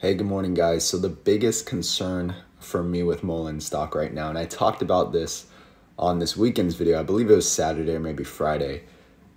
Hey, good morning, guys. So, the biggest concern for me with Mullen stock right now, and I talked about this on this weekend's video, I believe it was Saturday or maybe Friday,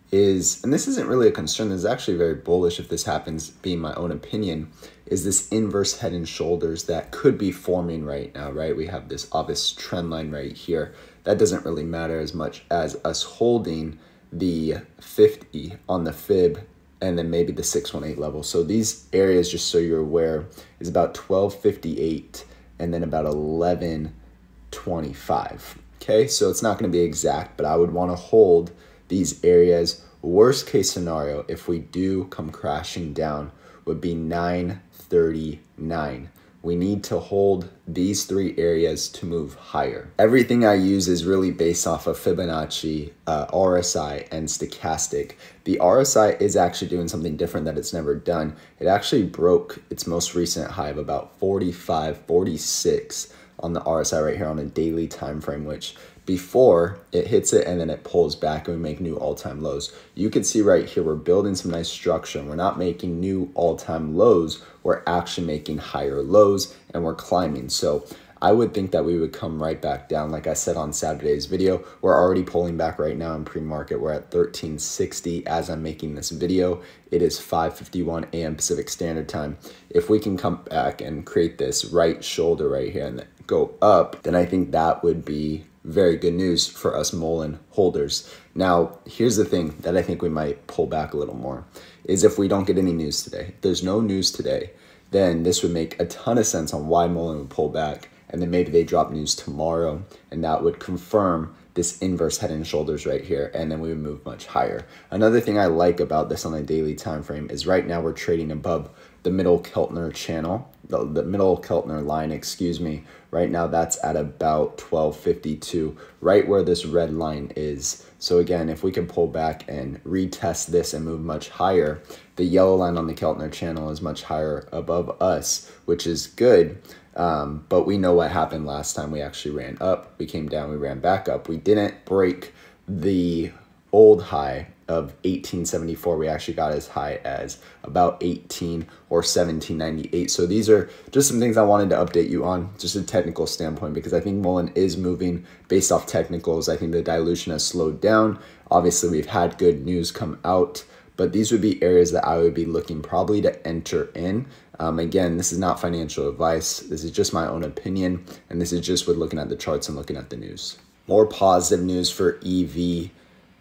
is, and this isn't really a concern, this is actually very bullish if this happens, being my own opinion, is this inverse head and shoulders that could be forming right now, right? We have this obvious trend line right here. That doesn't really matter as much as us holding the 50 on the fib and then maybe the 618 level. So these areas, just so you're aware, is about 1258 and then about 1125. Okay, so it's not going to be exact, but I would want to hold these areas. Worst case scenario, if we do come crashing down, would be 939 we need to hold these three areas to move higher. Everything I use is really based off of Fibonacci, uh, RSI, and stochastic. The RSI is actually doing something different that it's never done. It actually broke its most recent high of about 45, 46 on the RSI right here on a daily time frame, which before it hits it and then it pulls back and we make new all-time lows. You can see right here, we're building some nice structure we're not making new all-time lows. We're actually making higher lows and we're climbing. So I would think that we would come right back down. Like I said on Saturday's video, we're already pulling back right now in pre-market. We're at 1360 as I'm making this video. It is 5.51 a.m. Pacific Standard Time. If we can come back and create this right shoulder right here and go up, then I think that would be very good news for us Mullen holders. Now, here's the thing that I think we might pull back a little more is if we don't get any news today. If there's no news today, then this would make a ton of sense on why Mullen would pull back. And then maybe they drop news tomorrow, and that would confirm this inverse head and shoulders right here, and then we would move much higher. Another thing I like about this on a daily time frame is right now we're trading above the middle Keltner channel, the, the middle Keltner line, excuse me. Right now that's at about 1252, right where this red line is. So again, if we can pull back and retest this and move much higher, the yellow line on the Keltner channel is much higher above us, which is good. Um, but we know what happened last time we actually ran up. We came down, we ran back up. We didn't break the old high of 1874 we actually got as high as about 18 or 1798 so these are just some things i wanted to update you on just a technical standpoint because i think mullen is moving based off technicals i think the dilution has slowed down obviously we've had good news come out but these would be areas that i would be looking probably to enter in um, again this is not financial advice this is just my own opinion and this is just with looking at the charts and looking at the news more positive news for ev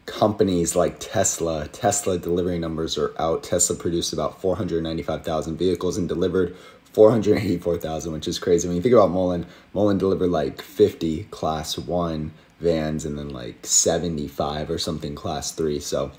companies like Tesla, Tesla delivery numbers are out. Tesla produced about 495,000 vehicles and delivered 484,000, which is crazy. When you think about Mullen, Mullen delivered like 50 class one vans and then like 75 or something class three. So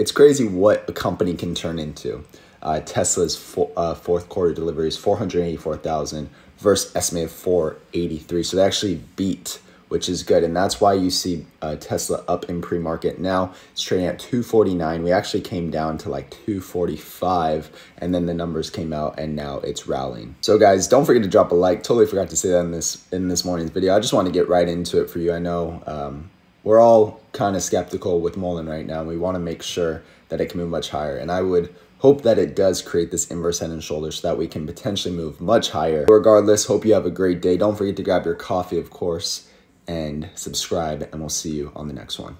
it's crazy what a company can turn into. Uh, Tesla's fo uh, fourth quarter deliveries 484,000 versus estimated 483. So they actually beat which is good. And that's why you see uh, Tesla up in pre-market now. It's trading at 249. We actually came down to like 245 and then the numbers came out and now it's rallying. So guys, don't forget to drop a like. Totally forgot to say that in this, in this morning's video. I just want to get right into it for you. I know um, we're all kind of skeptical with Mullen right now. And We want to make sure that it can move much higher. And I would hope that it does create this inverse head and shoulders so that we can potentially move much higher. Regardless, hope you have a great day. Don't forget to grab your coffee, of course and subscribe, and we'll see you on the next one.